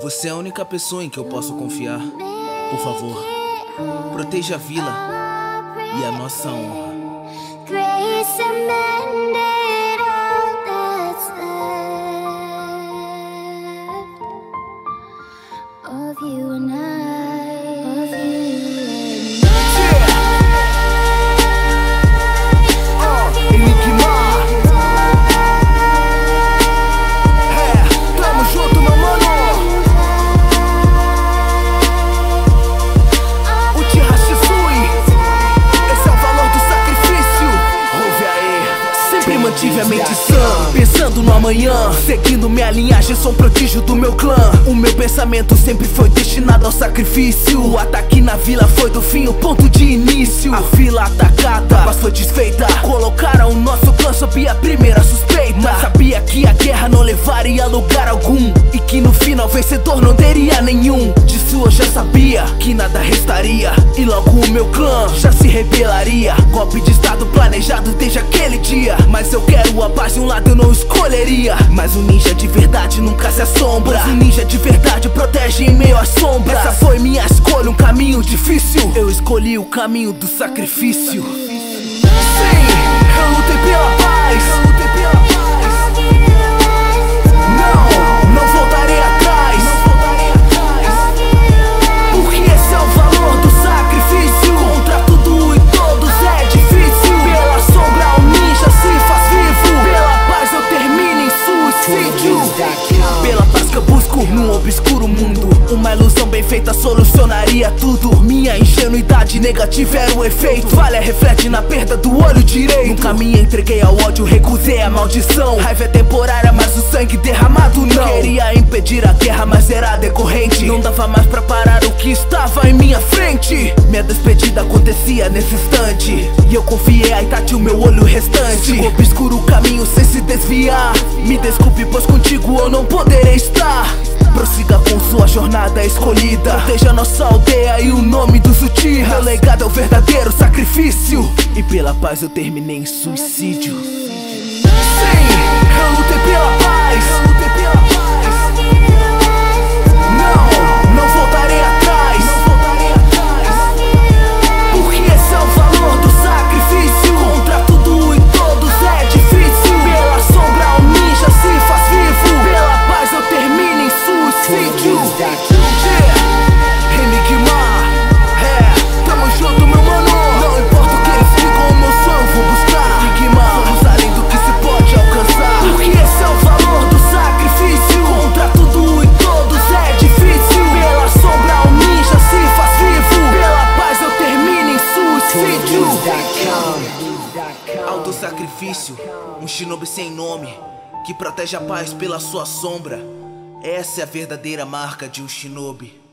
Você é a única pessoa em que eu posso confiar. Por favor, proteja a vila e a nossa honra. Sã, pensando no amanhã. Seguindo minha linhagem, sou um prodígio do meu clã. O meu pensamento sempre foi destinado ao sacrifício. O ataque na vila foi do fim, o ponto de início. A vila atacada, mas foi desfeita. Colocaram o nosso clã sob a primeira suspeita. Mas sabia que a guerra não levaria a lugar algum. E que no final vencedor não teria nenhum. Disso eu já sabia que nada restaria. E logo o meu clã já se rebelaria. Golpe de estado planejado desde aquele dia. Mas eu quero a paz de um lado eu não escolheria. Mas o ninja de verdade nunca se assombra. Pois o ninja de verdade protege em meio à sombra. Essa foi minha escolha, um caminho difícil. Eu escolhi o caminho do sacrifício. Ilusão bem feita solucionaria tudo. Minha ingenuidade negativa era o efeito. Falha reflete na perda do olho direito. Nunca me entreguei ao ódio, recusei a maldição. Raiva é temporária, mas o sangue derramado não. Queria impedir a guerra, mas era decorrente. Não dava mais pra parar o que estava em minha frente. Minha despedida acontecia nesse instante. E eu confiei a Itati o meu olho restante. Sigo obscuro o caminho sem se desviar. Me desculpe, pois contigo eu não poderei estar. Prossiga jornada escolhida. Proteja nossa aldeia e o nome dos Uchiha. Meu legado é o verdadeiro sacrifício. E pela paz eu terminei em suicídio. Sim, eu lutei pela paz. Autossacrifício, um shinobi sem nome, que protege a paz pela sua sombra. Essa é a verdadeira marca de um shinobi.